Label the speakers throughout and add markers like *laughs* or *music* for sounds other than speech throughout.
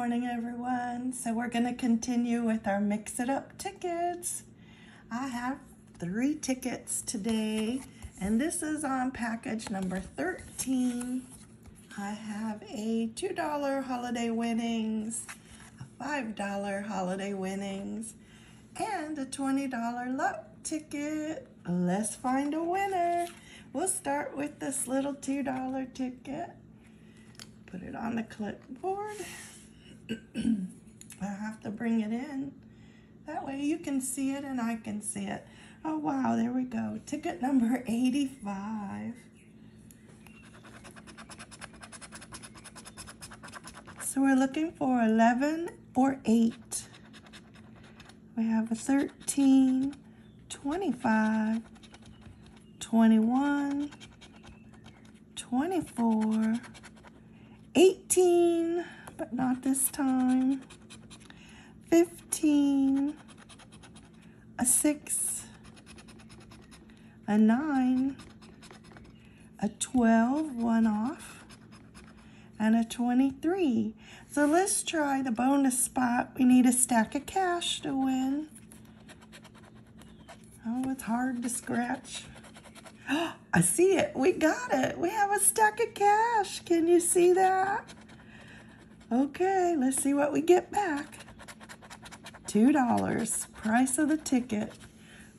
Speaker 1: morning, everyone. So we're going to continue with our Mix It Up tickets. I have three tickets today, and this is on package number 13. I have a $2 holiday winnings, a $5 holiday winnings, and a $20 luck ticket. Let's find a winner. We'll start with this little $2 ticket. Put it on the clipboard. *clears throat* I have to bring it in. That way you can see it and I can see it. Oh wow, there we go. Ticket number 85. So we're looking for 11 or 8. We have a 13, 25, 21, 24, 18, but not this time. 15, a 6, a 9, a 12, one off, and a 23. So let's try the bonus spot. We need a stack of cash to win. Oh, it's hard to scratch. *gasps* I see it. We got it. We have a stack of cash. Can you see that? Okay, let's see what we get back. $2, price of the ticket.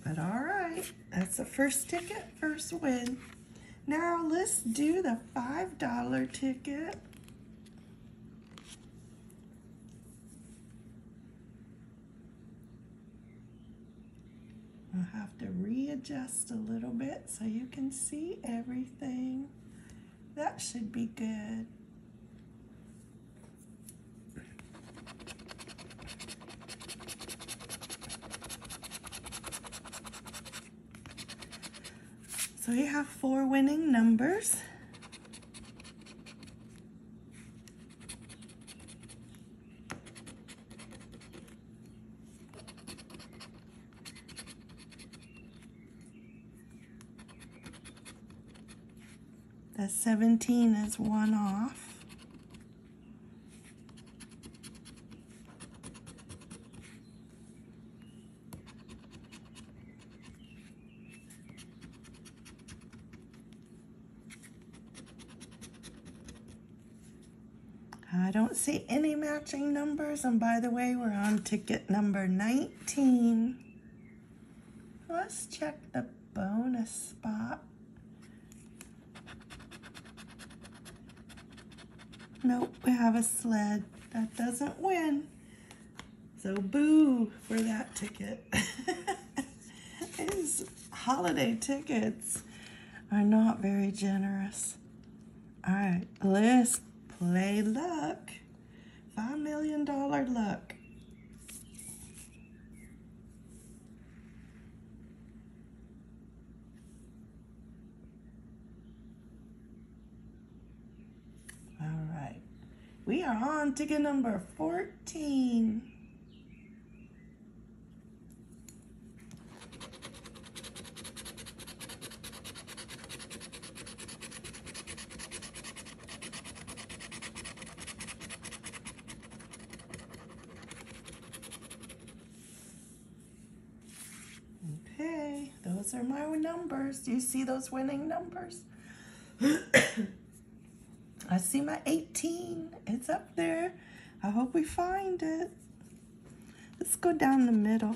Speaker 1: But all right, that's the first ticket, first win. Now let's do the $5 ticket. I'll have to readjust a little bit so you can see everything. That should be good. So we have four winning numbers. The 17 is one off. I don't see any matching numbers. And by the way, we're on ticket number 19. Let's check the bonus spot. Nope, we have a sled. That doesn't win. So boo for that ticket. *laughs* These holiday tickets are not very generous. All right, let's play luck. Five million dollar luck. All right. We are on ticket number 14. Okay, those are my numbers. Do you see those winning numbers? *coughs* I see my 18. It's up there. I hope we find it. Let's go down the middle.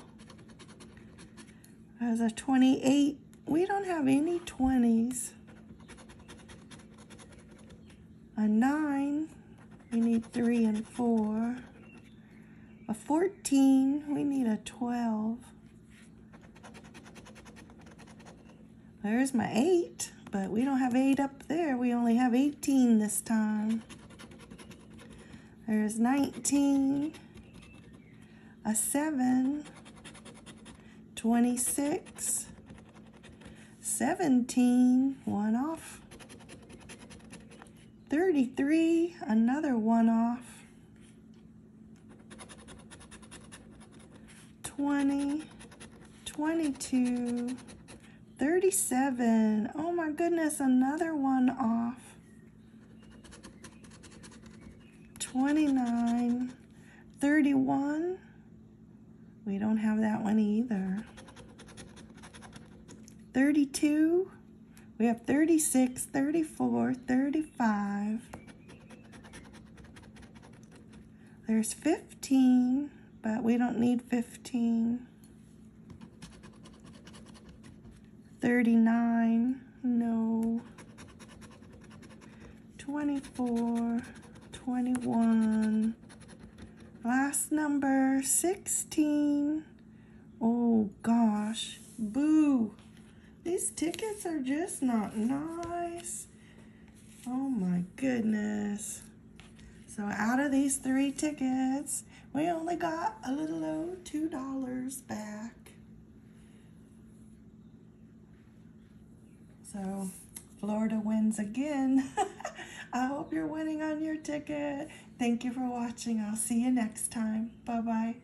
Speaker 1: There's a 28. We don't have any 20s. A 9. We need 3 and 4. A 14. We need a 12. There's my 8. But we don't have 8 up there. We only have 18 this time. There's 19, a 7, 26, 17, one off, 33, another one off, 20, 22, 37. Oh my goodness, another one off. 29, 31. We don't have that one either. 32. We have 36, 34, 35. There's 15, but we don't need 15. 39, no. 24, 21. Last number, 16. Oh gosh, boo. These tickets are just not nice. Oh my goodness. So out of these three tickets, we only got a little over $2 back. So Florida wins again. *laughs* I hope you're winning on your ticket. Thank you for watching. I'll see you next time. Bye-bye.